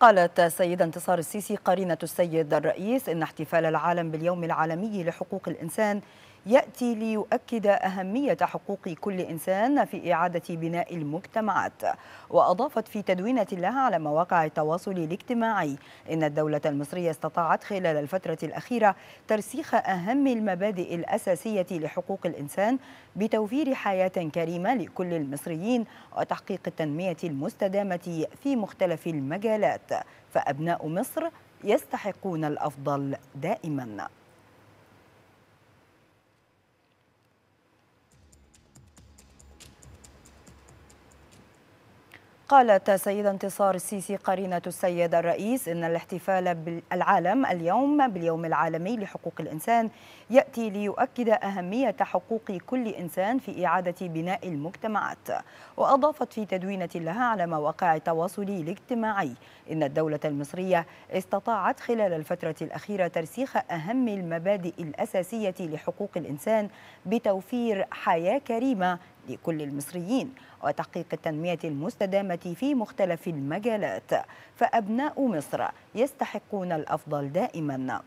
قالت السيدة انتصار السيسي قرينة السيد الرئيس إن احتفال العالم باليوم العالمي لحقوق الإنسان يأتي ليؤكد أهمية حقوق كل إنسان في إعادة بناء المجتمعات. وأضافت في تدوينة لها على مواقع التواصل الاجتماعي إن الدولة المصرية استطاعت خلال الفترة الأخيرة ترسيخ أهم المبادئ الأساسية لحقوق الإنسان بتوفير حياة كريمة لكل المصريين وتحقيق التنمية المستدامة في مختلف المجالات. فأبناء مصر يستحقون الأفضل دائماً. قالت سيدة انتصار السيسي قرينة السيد الرئيس إن الاحتفال بالعالم اليوم باليوم العالمي لحقوق الإنسان يأتي ليؤكد أهمية حقوق كل إنسان في إعادة بناء المجتمعات. وأضافت في تدوينة لها على مواقع التواصل الاجتماعي إن الدولة المصرية استطاعت خلال الفترة الأخيرة ترسيخ أهم المبادئ الأساسية لحقوق الإنسان بتوفير حياة كريمة لكل المصريين وتحقيق التنمية المستدامة في مختلف المجالات فأبناء مصر يستحقون الأفضل دائما.